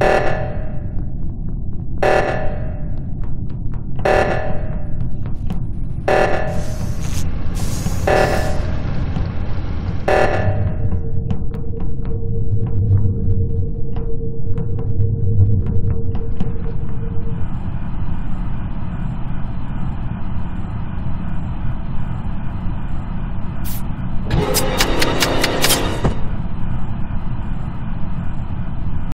you.